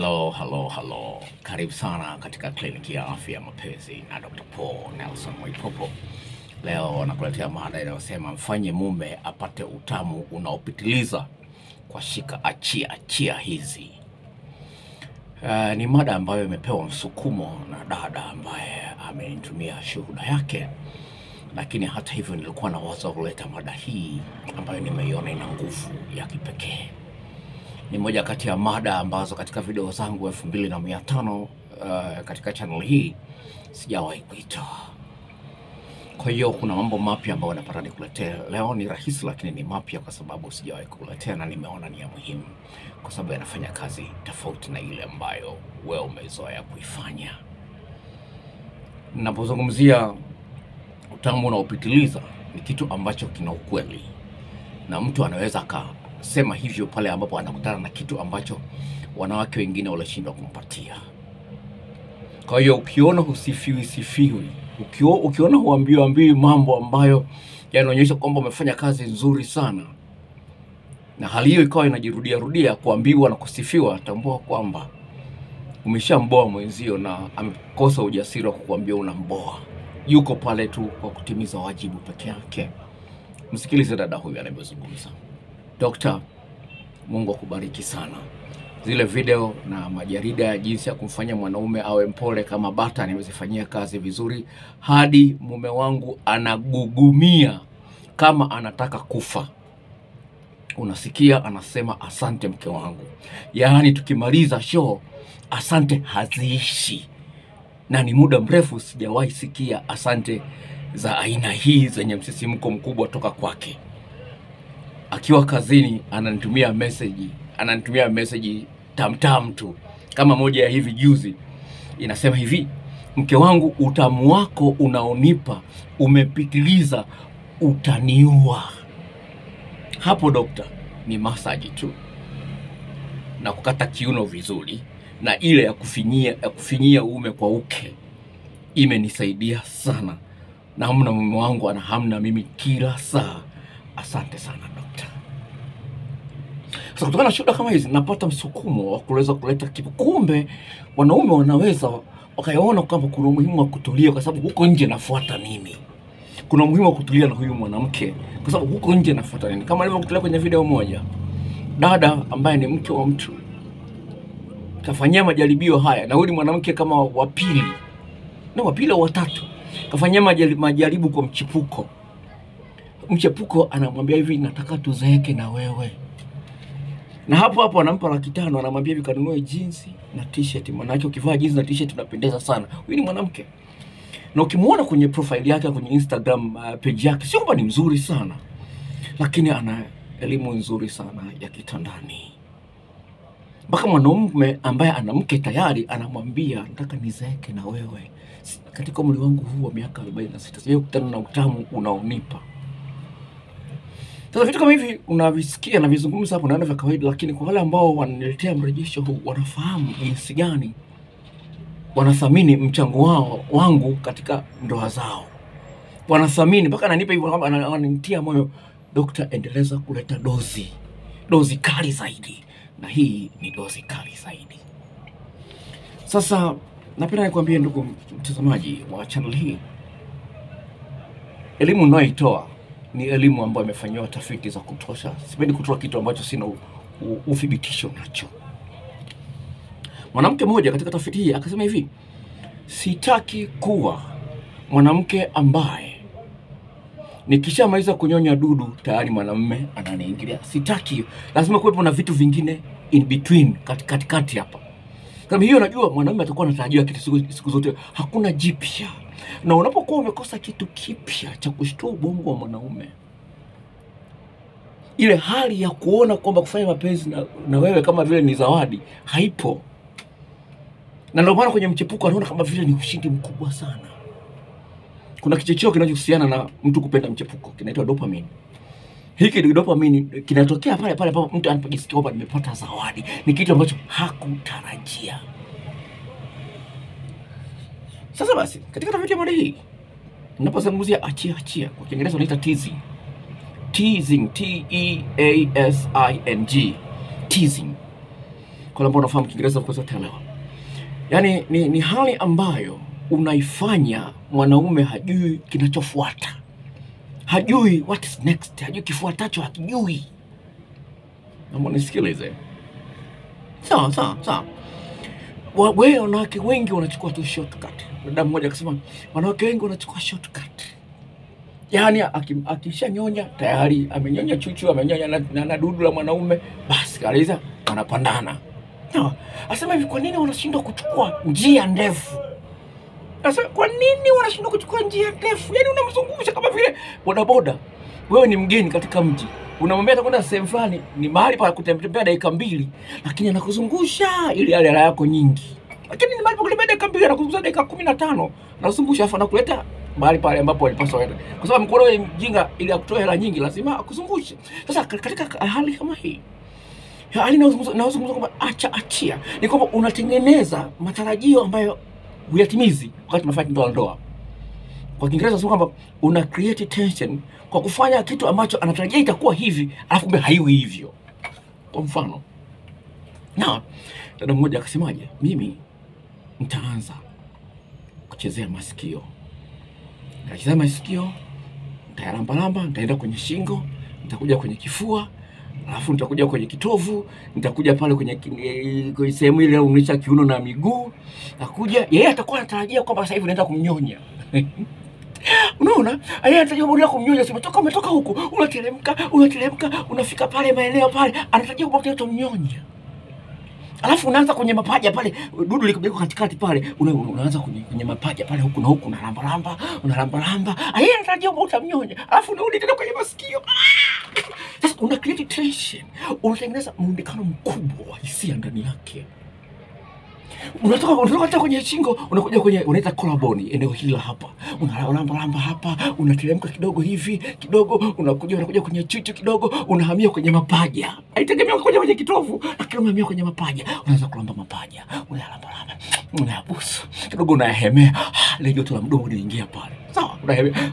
Halo, halo, halo. Karibu sana katika kliniki ya afya ya mapenzi na Dr. Paul Nelson Mwaipopo. Leo nakuletea mada inayosema mfanye mume apate utamu unaopitiliza kwa shika achia achia hizi. Uh, ni mada ambayo imepewa msukumo na dada ambaye amenitumia shuhuda yake, lakini hata hivyo nilikuwa na wazo kuleta mada hii ambayo nimeiona ina nguvu ya kipekee ni moja kati ya mada ambazo katika video zangu elfu mbili na mia tano uh, katika channel hii sijawahi kuitoa. Kwa hiyo kuna mambo mapya ambayo napata nikuletea leo. Ni rahisi lakini ni mapya kwa sababu sijawahi kuletea na nimeona ni ya muhimu, kwa sababu yanafanya kazi tofauti na ile ambayo wewe umezoea kuifanya. Ninapozungumzia utamu unaopitiliza, ni kitu ambacho kina ukweli na mtu anaweza akasema hivyo pale ambapo anakutana na kitu ambacho wanawake wengine walishindwa kumpatia. Kwa hiyo ukiona husifiwi sifiwi, ukiona, ukiona huambiwi ambiwi mambo ambayo yanaonyesha kwamba umefanya kazi nzuri sana, na hali hiyo ikawa inajirudia rudia, kuambiwa na kusifiwa, tambua kwamba umeshamboa mwenzio na amekosa ujasiri wa kukuambia unamboa. Yuko pale tu kwa kutimiza wajibu peke yake. Msikilize dada huyu anavyozungumza. Dokta, Mungu akubariki sana. Zile video na majarida ya jinsi ya kumfanya mwanaume awe mpole kama bata nimezifanyia kazi vizuri, hadi mume wangu anagugumia kama anataka kufa. Unasikia anasema asante mke wangu, yaani tukimaliza show asante haziishi, na ni muda mrefu sijawahi sikia asante za aina hii zenye msisimko mkubwa toka kwake. Akiwa kazini ananitumia message, ananitumia meseji tamtam tu, kama moja ya hivi juzi inasema hivi: mke wangu, utamu wako unaonipa umepitiliza, utaniua. Hapo dokta, ni masaji tu na kukata kiuno vizuri na ile ya kufinyia, ya kufinyia uume kwa uke imenisaidia sana na mume wangu ana hamna mimi kila saa. Asante sana kutokana na shuhuda kama hizi napata msukumo wa kuweza kuleta kitu. Kumbe wanaume wanaweza wakaona kwamba kuna umuhimu wa kutulia, kwa sababu huko nje nafuata nini? Kuna umuhimu wa kutulia na huyu mwanamke, kwa sababu huko nje nafuata nini? Kama nilivyokutelea kwenye video moja, dada ambaye ni mke wa mtu kafanyia majaribio haya, na huyu ni mwanamke kama wa pili na wa pili au watatu kafanyia majaribu kwa mchipuko. Mchepuko anamwambia hivi, nataka tuzeeke na wewe, na hapo hapo anampa laki tano, anamwambia kanunue jinsi na t-shirt, manake ukivaa jinsi na t-shirt unapendeza sana. Huyu ni mwanamke, na ukimwona kwenye profile yake kwenye Instagram uh, page yake, sio kwamba ni mzuri sana, lakini ana elimu nzuri sana ya kitandani. Mpaka mwanaume ambaye ana mke tayari anamwambia nataka nizeeke na wewe. Katika umri wangu huu wa miaka 46 sijai kukutana na utamu unaonipa. Sasa vitu kama hivi unavisikia na vizungumza hapo, naona vya kawaida, lakini kwa wale ambao wananiletea mrejesho huu wanafahamu jinsi gani wanathamini mchango wao wangu katika ndoa zao, wanathamini mpaka ananipa hivyo, ananitia moyo, dokta, endeleza kuleta dozi. Dozi kali zaidi, na hii ni dozi kali zaidi. Sasa napenda nikwambie ndugu mtazamaji wa channel hii, elimu ninayoitoa ni elimu ambayo imefanyiwa tafiti za kutosha. Sipendi kutoa kitu ambacho sina uthibitisho nacho. Mwanamke mmoja katika tafiti hii akasema hivi, sitaki kuwa mwanamke ambaye nikishamaliza kunyonya dudu tayari mwanamume ananiingilia. Sitaki lazima kuwepo na vitu vingine in between, kat, katikati hapa. Kama hiyo, najua mwanamume atakuwa anatarajiwa kitu siku, siku zote, hakuna jipya. Na unapokuwa umekosa kitu kipya cha kushtua ubongo wa mwanaume, ile hali ya kuona kwamba kufanya mapenzi na, na wewe kama vile ni zawadi haipo, na ndio maana kwenye mchepuko anaona kama vile ni ushindi mkubwa sana. Kuna kichocheo kinachohusiana na mtu kupenda mchepuko kinaitwa dopamine. Hiki ni dopamine kinatokea pale pale ambapo mtu anapojisikia kwamba nimepata zawadi, ni kitu ambacho hakutarajia. Sasa basi, katika tafiti ya mada hii ninapozungumzia achia achia, kwa Kiingereza unaita teasing, teasing, T E A S I N G, teasing Kwa ambao unafahamu Kiingereza kwa sababu utaelewa. Yaani ni, ni hali ambayo unaifanya mwanaume hajui kinachofuata, hajui what is next, hajui kifuatacho, hakijui. Naomba nisikilize. Sawa sawa sawa. Wa- Wewe wanawake wengi wanachukua tu shortcut. Dada mmoja akasema wanawake wengi wanachukua shortcut. Yaani aki- akishanyonya tayari amenyonya chuchu, amenyonya na, na, na dudu la mwanaume, basi kaliza wanapandana. Sawa. Asema hivi, kwa nini wanashindwa kuchukua njia ndefu? Sasa kwa nini wanashindwa kuchukua njia ndefu? Yaani unamzungusha kama vile bodaboda. Wewe ni mgeni katika mji, unamwambia atakwenda sehemu fulani, ni mahali pa kutembea dakika mbili, lakini anakuzungusha ili ale hela yako nyingi. Lakini ni mahali pa kutembea dakika mbili, anakuzungusha dakika kumi na tano, afa afu anakuleta mahali pale ambapo walipaswa kwenda, kwa sababu mkono wewe mjinga, ili akutoe hela nyingi lazima akuzungushe. Sasa katika hali kama hii hali inayozungumza inayozungumza kwamba acha achia, ni kwamba unatengeneza matarajio ambayo huyatimizi wakati unafanya tendo ndoa. Kwa Kiingereza nasema kwamba una create tension kwa kufanya kitu ambacho anatarajia itakuwa hivi, alafu kumbe haiwi hivyo. Kwa mfano, na dada mmoja akasemaje, mimi nitaanza kuchezea masikio, nitachezea masikio, nitayalambalamba, nitaenda kwenye shingo, nitakuja kwenye kifua alafu nitakuja kwenye kitovu, nitakuja pale kwenye, kwenye sehemu ile unisha kiuno na miguu, nakuja yeye atakuwa anatarajia kwamba sasa hivi unaenda kumnyonya. Unaona, Aya anatarajia mbona kumnyonya, sema toka, umetoka huku, unateremka, unateremka, unafika pale maeneo pale, anatarajia kwamba utaenda kumnyonya. Alafu unaanza kwenye mapaja pale, dudu liko katikati pale, una, una- unaanza kwenye, kwenye mapaja pale huku na huku, unalamba lamba, unalamba lamba, yeye anatarajia utamnyonya, alafu unarudi tena kwenye masikio. Sasa una create tension, unatengeneza mundikano mkubwa wa hisia ndani yake. Unatoka unatoka hata kwenye shingo unakuja kwenye unaita collarbone, eneo hili hapa, unalamba lamba hapa, unateremka kidogo hivi kidogo, unakuja unakuja kwenye chuchu kidogo, unahamia kwenye mapaja. Haitegemea kwenye kwenye kitovu, lakini unahamia kwenye mapaja, unaanza kulamba mapaja, unalamba lamba, unayabusu kidogo, unayahemea, ile joto la mdomo linaingia pale, sawa, unahemea.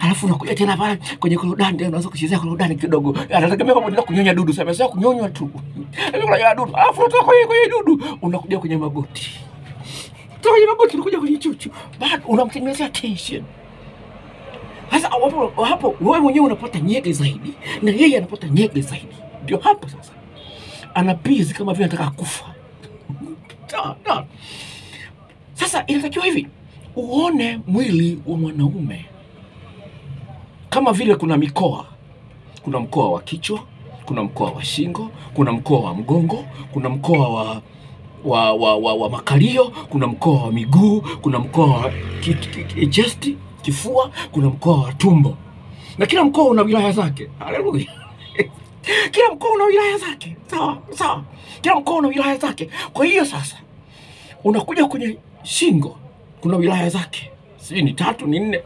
Alafu unakuja tena pale kwenye korodani unaanza kuchezea korodani kidogo, anategemea kama unataka kunyonya dudu. Sasa kunyonya tu, kunyonya dudu, alafu unatoka kwenye kwenye dudu unakuja kwenye magoti, kutoka kwenye magoti unakuja kwenye chuchu, bado unamtengenezea tension. Sasa hapo hapo wewe mwenyewe unapata nyege zaidi na yeye anapata nyege zaidi, ndio hapo sasa. Anapizi kama vile anataka kufa. Sasa inatakiwa hivi uone mwili wa mwanaume. Kama vile kuna mikoa, kuna mkoa wa kichwa, kuna mkoa wa shingo, kuna mkoa wa mgongo, kuna mkoa wa wa, wa, wa, wa makalio, kuna mkoa wa miguu, kuna mkoa wa ki, ki, ki, chest, kifua, kuna mkoa wa tumbo, na kila mkoa una wilaya zake. Haleluya! kila mkoa una wilaya zake, sawa sawa, kila mkoa una wilaya zake. Kwa hiyo sasa unakuja kwenye shingo, kuna wilaya zake, sijui ni tatu ni nne.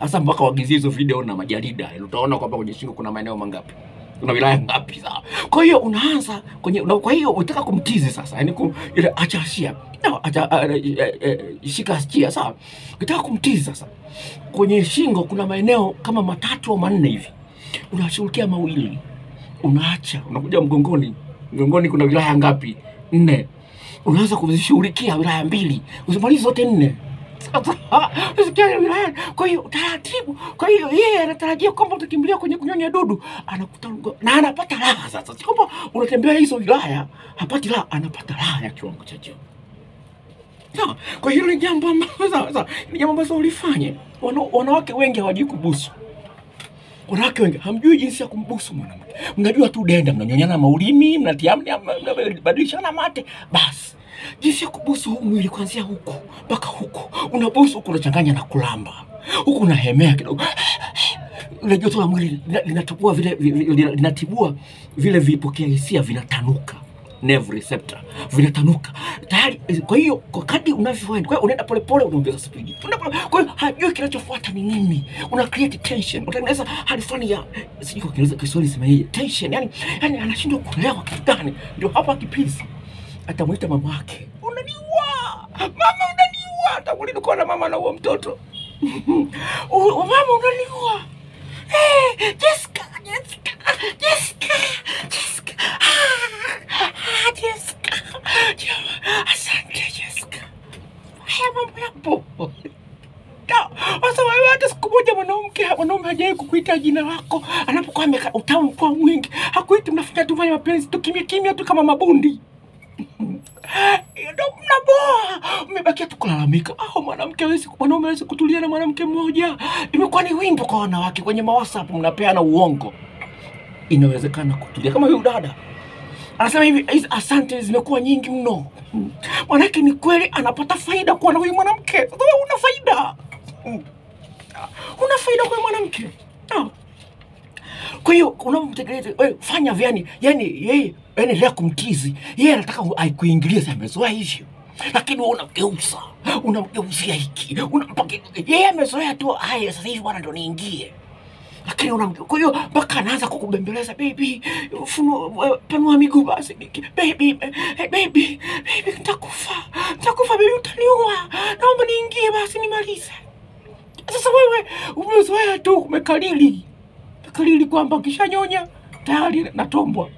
Hasa mpaka wagizie hizo video na majarida, utaona kwamba kwenye shingo kuna maeneo mangapi, kuna wilaya ngapi. Sawa. Kwa hiyo unaanza kwenye una, kwa hiyo unataka kumtizi sasa, yani ku, ile acha no, acha uh, uh, uh, shika ashia sawa. Unataka kumtizi sasa, kwenye shingo kuna maeneo kama matatu au manne hivi, unashughulikia mawili, unaacha unakuja mgongoni. Mgongoni kuna wilaya ngapi? Nne. Unaanza kuzishughulikia wilaya mbili, usimalize zote nne. Wilaya. Kwa hiyo taratibu, kwa hiyo yeye anatarajia kwamba utakimbilia kwenye kunyonya dudu, anakuta na anapata raha. Sasa si kwamba unatembea hizo wilaya hapati raha, anapata raha ya kiwango cha juu. Kwa hiyo ni jambo ambalo jambo ambalo ulifanye. Wanawake wengi hawajui kubusu. Wanawake wengi hamjui jinsi ya kumbusu mwanamke. Mnajua tu denda, mnanyonyana maulimi, mnabadilishana mate, basi jinsi ya kubusu huu mwili kuanzia huku mpaka huku, unabusu huku, unachanganya na kulamba. Huku, unahemea kidogo. Ile joto la mwili lina- linatibua vile vi- vi- lina- linatibua vile vipokea hisia vinatanuka. Nerve receptor vinatanuka. Tayari. eh, Kwa hiyo kwa kadri unavyoenda, kwa hiyo unaenda polepole, unaongeza spidi, kwa hiyo hajui kinachofuata ni nini, una create tension, unatengeneza hali fulani ya sijui kwa Kiswahili semeje, tension, yani yani anashindwa kuelewa kitu gani. Ndio hapa kipizi atamwita mama yake, unaniua mama, unaniua. Atamwita kwa na mama na huo mtoto mama, unaniua Hey, Jessica, Jessica, Jessica, Jessica. Ah, Ah, Jessica. Asante Jessica. Haya mambo yapo. Ta- Sasa wewe hata siku moja mwanamke mwanaume hajawahi kukuita jina lako anapokuwa ameka utamu kwa mwingi, hakuiti mnafanya tu fanya mapenzi tu kimya kimya tu kama mabundi. Ndo mnaboa, mmebakia tu kulalamika. Ah, mwanamke hawezi, mwanaume hawezi kutulia na mwanamke mmoja. Imekuwa ni wimbo kwa wanawake, kwenye mawasap mnapeana uongo. Inawezekana kutulia kama huyu dada anasema hivi, asante zimekuwa nyingi mno. Mwanake Manake ni kweli anapata faida kuwa na huyu mwanamke. Sasa una faida, Mm. una faida kwa mwanamke Ah. Kwa hiyo unamtekeleza fanya vyani, yani yeye endelea kumtizi. Yeye, anataka aikuingilie, amezoea hivyo, lakini wewe unamgeuza, unamgeuzia hiki, unampa kitu. yeye amezoea tu haya, sasa hivi bwana ndo niingie. Lakini unamgeuza. kwa hiyo mpaka anaanza kukubembeleza baby, funua panua miguu basi, Niki- baby, eh, baby, baby, nitakufa, nitakufa baby, utaniua, naomba niingie basi nimalize. Sasa wewe umezoea tu, umekalili kalili kwamba ukishanyonya tayari natombwa,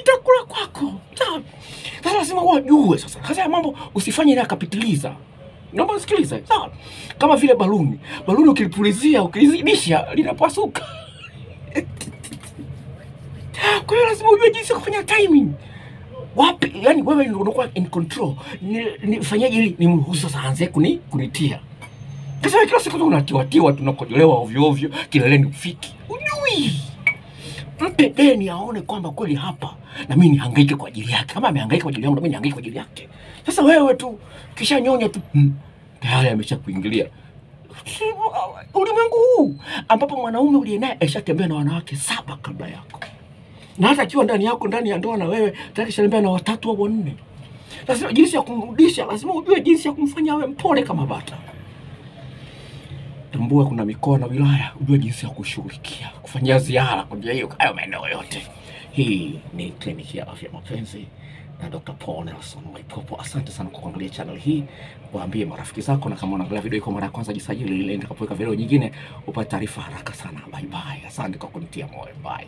itakula kwako. Sasa lazima wajue sasa. Sasa ya mambo usifanye ile akapitiliza. Naomba usikilize. Sawa. Kama vile baluni. Baluni ukilipulizia, ukilizidisha linapasuka. Kwa hiyo lazima ujue jinsi ya kufanya timing. Wapi, yani wewe ndio unakuwa in control. Ni- Nifanyaje ili nimruhusu sasa aanze kuni kunitia. Sasa kila siku tunatiwatiwa unatiwatiwa tunakojolewa ovyo ovyo, kileleni ufiki. Ujui. Deni aone kwamba kweli hapa na mimi nihangaike kwa ajili yake. Kama amehangaika kwa ajili yangu na mimi nihangaike kwa ajili yake. Sasa wewe tu kisha nyonya tu hmm, tayari amesha kuingilia ulimwengu huu ambapo mwanaume uliye naye ashatembea na wanawake saba kabla yako, na hata akiwa ndani yako ndani ya ndoa na wewe tayari kishatembea na watatu au wanne. Lazima jinsi ya kumrudisha, lazima ujue jinsi ya kumfanya awe mpole kama bata. Tambua kuna mikoa na wilaya, ujue jinsi ya kushughulikia, kufanyia ziara kwenye hiyo hayo maeneo yote. Hii ni kliniki ya afya mapenzi na Dr. Paul Nelson Mwaipopo. Asante sana kwa kuangalia channel hii, waambie marafiki zako, na kama unaangalia video kwa mara ya kwanza, jisajili ili nitakapoweka video nyingine upate taarifa haraka sana. Bye bye, asante kwa kunitia moyo. Bye.